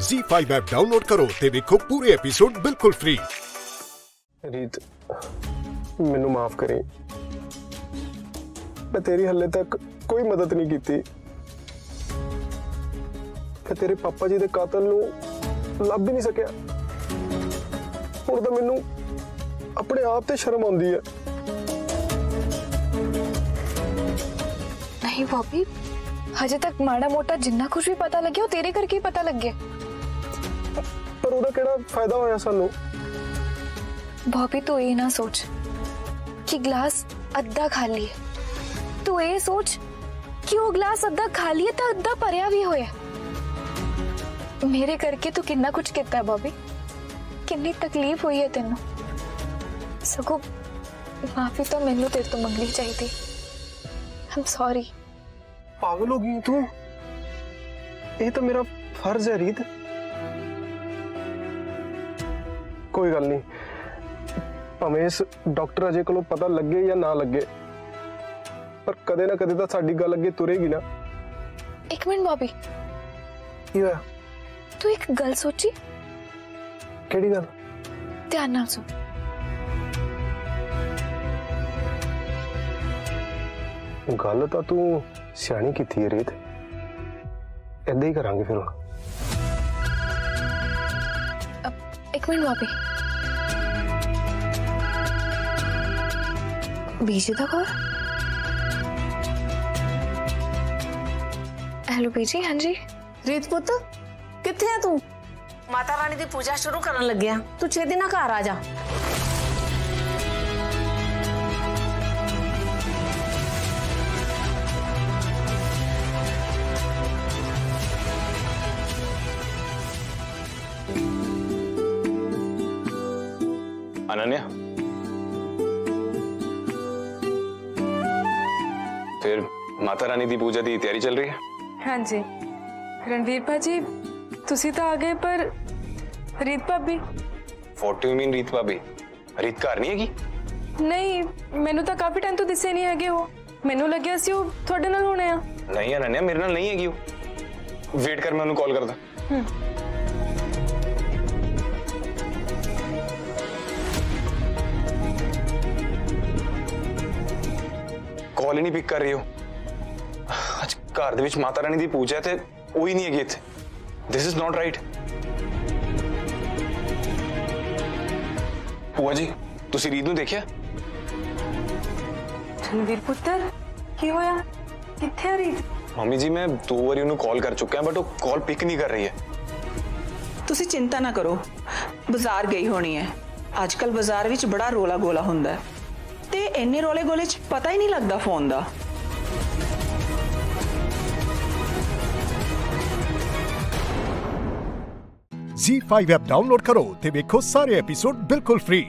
Z5 app download ਕਰੋ ਤੇ ਵੇਖੋ ਪੂਰੇ ਐਪੀਸੋਡ ਬਿਲਕੁਲ ਫ੍ਰੀ ਰੀਤ ਮੈਨੂੰ ਮਾਫ ਕਰੀ ਮੈਂ ਤੇਰੀ ਹੱਲੇ ਤੱਕ ਕੋਈ ਮਦਦ ਨਹੀਂ ਕੀਤੀ ਮੈਂ ਤੇਰੇ ਪਾਪਾ ਜੀ ਦੇ ਕਾਤਲ ਨੂੰ ਲੱਭ ਹੀ ਨਹੀਂ ਸਕਿਆ ਹੁਣ ਤਾਂ ਮੈਨੂੰ ਆਪਣੇ ਆਪ ਤੇ ਸ਼ਰਮ ਆਉਂਦੀ ਹੈ ਨਹੀਂ ਭਾਬੀ ਹਜੇ ਤੱਕ ਮਾੜਾ ਮੋਟਾ ਜਿੰਨਾ ਕੁਝ ਵੀ ਪਤਾ ਲੱਗਿਆ ਉਹ ਤੇਰੇ ਕਰਕੇ ਹੀ ਪਤਾ ਲੱਗਿਆ ਪਰ ਉਹਦਾ ਕਿਹੜਾ ਫਾਇਦਾ ਹੋਇਆ ਸਾਨੂੰ ਭਾਬੀ ਤੂੰ ਇਹ ਨਾ ਸੋਚ ਕਿ ਗਲਾਸ ਅੱਧਾ ਖਾਲੀ ਹੈ ਤੂੰ ਇਹ ਸੋਚ ਕਿ ਉਹ ਗਲਾਸ ਅੱਧਾ ਖਾਲੀ ਹੈ ਤਾਂ ਅੱਧਾ ਭਰਿਆ ਵੀ ਹੋਇਆ ਮੇਰੇ ਕਰਕੇ ਤੂੰ ਕਿੰਨਾ ਕੁਝ ਕੀਤਾ ਹੈ ਭਾਬੀ ਕਿੰਨੀ ਤਕਲੀਫ ਹੋਈ ਹੈ ਤੈਨੂੰ ਸਗੋਂ ਮਾਫੀ ਤਾਂ ਮੈਨੂੰ ਤੇਰੇ ਤੋਂ ਮੰਗਣੀ ਚਾਹੀਦੀ ਆਮ ਸੌਰੀ ਪਾਗਲ ਹੋ ਗਈ ਤੂੰ ਇਹ ਤਾਂ ਮੇਰਾ ਫਰਜ਼ ਹੈ ਰੀਤ ਕੋਈ ਗੱਲ ਨਹੀਂ ਭਾਵੇਂ ਇਸ ਡਾਕਟਰ ਅਜੇ ਕੋਲੋਂ ਪਤਾ ਲੱਗੇ ਜਾਂ ਨਾ ਲੱਗੇ ਪਰ ਕਦੇ ਨਾ ਕਦੇ ਤਾਂ ਸਾਡੀ ਗੱਲ ਅੱਗੇ ਤੁਰੇਗੀ ਨਾ ਇੱਕ ਮਿੰਟ ਭਾਬੀ ਕੀ ਹੋਇਆ ਤੂੰ ਇੱਕ ਗੱਲ ਸੋਚੀ ਕਿਹੜੀ ਗੱਲ ਧਿਆਨ ਨਾਲ ਸੁਣ ਗੱਲ ਤਾਂ ਤੂੰ ਸਿਆਣੀ ਕੀਤੀ ਹੈ ਰੀਤ ਏਦਾਂ ਹੀ ਕਰਾਂਗੇ ਫਿਰ ਹੁਣ एक मिनट वहाँ पे बीजी था कौन? हेलो बीजी हाँ जी। रीत पुत कितने तू? माता रानी की पूजा शुरू करने लग गया। तू छे दिन घर आ जा। अनन्या फिर ਮਾਤਾ ਰਾਣੀ ਦੀ ਪੂਜਾ ਦੀ ਤਿਆਰੀ ਚੱਲ ਰਹੀ ਹੈ ਹਾਂਜੀ ਰਣਵੀਰ ਭਾਜੀ ਤੁਸੀਂ ਤਾਂ ਆ ਗਏ ਪਰ ਰੀਤ ਭਾਬੀ ਵਾਟ ਯੂ ਮੀਨ ਰੀਤ ਭਾਬੀ ਰੀਤ ਘਰ ਨਹੀਂ ਹੈਗੀ ਨਹੀਂ ਮੈਨੂੰ ਤਾਂ ਕਾਫੀ ਟਾਈਮ ਤੋਂ ਦਿਸੇ ਨਹੀਂ ਹੈਗੇ ਉਹ ਮੈਨੂੰ ਲੱਗਿਆ ਸੀ ਉਹ ਤੁਹਾਡੇ ਨਾਲ ਹੋਣੇ ਆ ਨਹੀਂ ਅਨੰਨਿਆ ਮੇਰੇ ਨਾਲ ਨਹੀਂ ਹੈਗੀ ਉਹ ਵੇਟ ਕਰ ਮੈਂ ਉਹਨੂੰ ਕਾਲ ਕਰਦਾ ਕਾਲ ਹੀ ਨਹੀਂ ਪਿਕ ਕਰ ਰਹੀ ਉਹ ਅੱਜ ਘਰ ਦੇ ਵਿੱਚ ਮਾਤਾ ਰਾਣੀ ਦੀ ਪੂਜਾ ਹੈ ਤੇ ਉਹ ਹੀ ਨਹੀਂ ਹੈਗੀ ਇੱਥੇ ਦਿਸ ਇਜ਼ ਨਾਟ ਰਾਈਟ ਭੂਆ ਜੀ ਤੁਸੀਂ ਰੀਤ ਨੂੰ ਦੇਖਿਆ ਰਣਵੀਰ ਪੁੱਤਰ ਕੀ ਹੋਇਆ ਕਿੱਥੇ ਆ ਰੀਤ ਮੰਮੀ ਜੀ ਮੈਂ ਦੋ ਵਾਰੀ ਉਹਨੂੰ ਕਾਲ ਕਰ ਚੁੱਕਿਆ ਬਟ ਉਹ ਕਾਲ ਪਿਕ ਨਹੀਂ ਕਰ ਰਹੀ ਹੈ ਤੁਸੀਂ ਚਿੰਤਾ ਨਾ ਕਰੋ ਬਾਜ਼ਾਰ ਗਈ ਹੋਣੀ ਹੈ ਅੱਜ ਕੱਲ ਬਾਜ਼ਾਰ ਵਿੱਚ ਬੜਾ ਰੋਲਾ ਗੋਲਾ ਹੁੰਦਾ ਹੈ ਤੇ ਇੰਨੇ ਰੋਲੇ ਗੋਲੇ 'ਚ ਪਤਾ ਹੀ ਨਹੀਂ ਲੱਗਦਾ ਫੋਨ ਦਾ Z5 ਐਪ ਡਾਊਨਲੋਡ ਕਰੋ ਤੇ ਵੇਖੋ ਸਾਰੇ ਐਪੀਸੋਡ ਬਿਲਕੁਲ ਫ੍ਰੀ